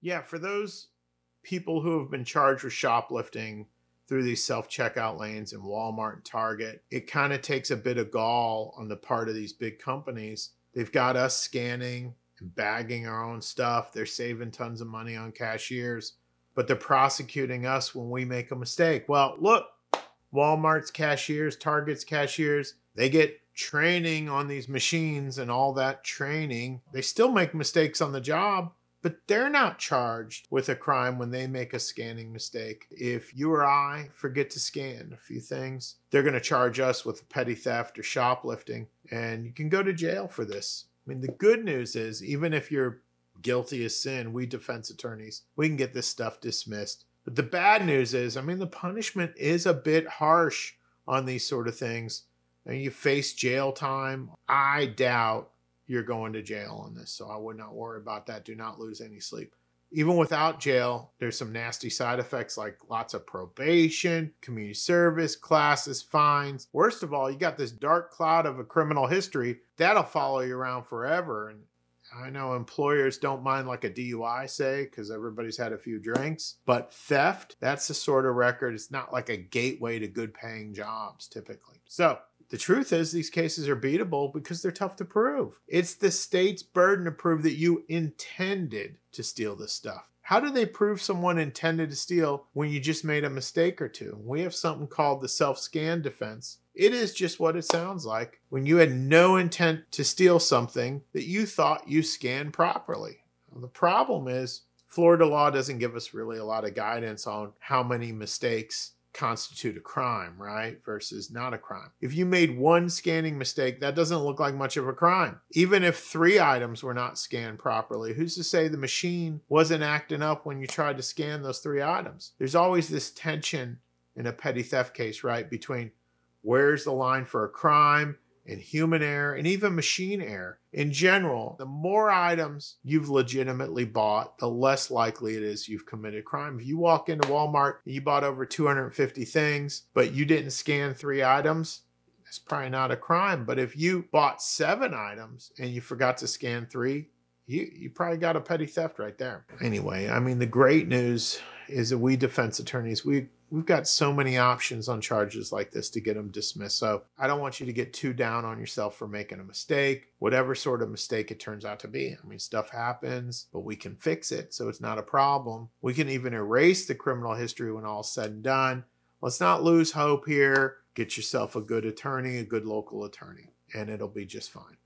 Yeah, for those people who have been charged with shoplifting through these self checkout lanes in Walmart and Target, it kind of takes a bit of gall on the part of these big companies. They've got us scanning and bagging our own stuff. They're saving tons of money on cashiers, but they're prosecuting us when we make a mistake. Well, look, Walmart's cashiers, Target's cashiers, they get training on these machines and all that training. They still make mistakes on the job, but they're not charged with a crime when they make a scanning mistake. If you or I forget to scan a few things, they're going to charge us with petit theft or shoplifting, and you can go to jail for this. I mean, the good news is, even if you're guilty as sin, we defense attorneys, we can get this stuff dismissed. But the bad news is, I mean, the punishment is a bit harsh on these sort of things. I And you face jail time. I doubt you're going to jail on this. So I would not worry about that. Do not lose any sleep. Even without jail, there's some nasty side effects like lots of probation, community service, classes, fines. Worst of all, you got this dark cloud of a criminal history that'll follow you around forever. And I know employers don't mind like a DUI, say, because everybody's had a few drinks, but theft, that's the sort of record. It's not like a gateway to good paying jobs typically. So the truth is, these cases are beatable because they're tough to prove. It's the state's burden to prove that you intended to steal this stuff. How do they prove someone intended to steal when you just made a mistake or two? We have something called the self scan defense. It is just what it sounds like when you had no intent to steal something that you thought you scanned properly. Well, the problem is, Florida law doesn't give us really a lot of guidance on how many mistakes constitute a crime, right? Versus not a crime. If you made one scanning mistake, that doesn't look like much of a crime. Even if three items were not scanned properly, who's to say the machine wasn't acting up when you tried to scan those three items? There's always this tension in a petit theft case, right? Between where's the line for a crime and human error and even machine error. In general, the more items you've legitimately bought, the less likely it is you've committed crime. If you walk into Walmart and you bought over 250 things, but you didn't scan three items, it's probably not a crime. But if you bought seven items and you forgot to scan three, you, you probably got a petit theft right there. Anyway, I mean, the great news is that we defense attorneys, we we've got so many options on charges like this to get them dismissed. So I don't want you to get too down on yourself for making a mistake, whatever sort of mistake it turns out to be. I mean, stuff happens, but we can fix it. So it's not a problem. We can even erase the criminal history when all's said and done. Let's not lose hope here. Get yourself a good attorney, a good local attorney, and it'll be just fine.